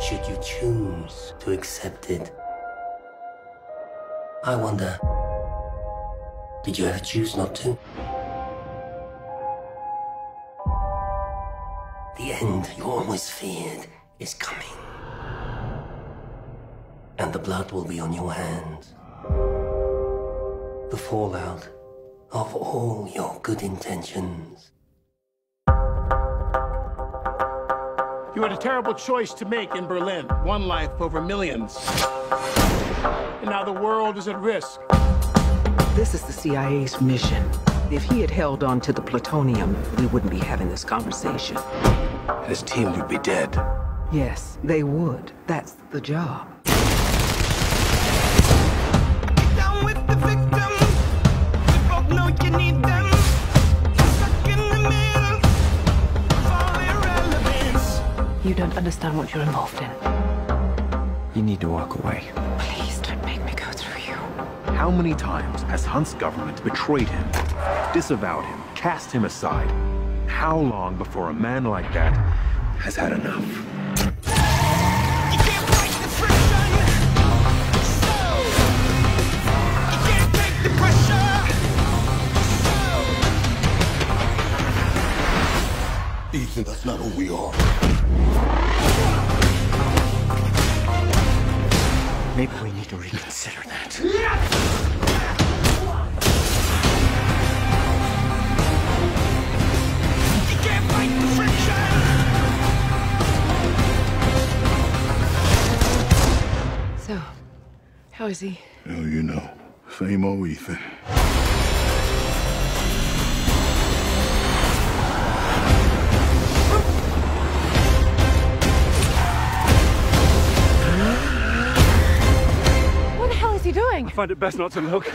Should you choose to accept it? I wonder, did you ever choose not to? The end you always feared is coming. And the blood will be on your hands. The fallout of all your good intentions. You had a terrible choice to make in Berlin. One life over millions. And now the world is at risk. This is the CIA's mission. If he had held on to the plutonium, we wouldn't be having this conversation. His team would be dead. Yes, they would. That's the job. You don't understand what you're involved in. You need to walk away. Please don't make me go through you. How many times has Hunt's government betrayed him, disavowed him, cast him aside? How long before a man like that has had enough? So Ethan, that's not who we are. Maybe we need to reconsider that. you can't fight the friction. So, how is he? Oh, you know. Same old Ethan. Doing? Find it best not to look.